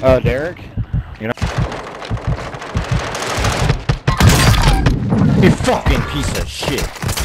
Uh, Derek? You know? You fucking piece of shit.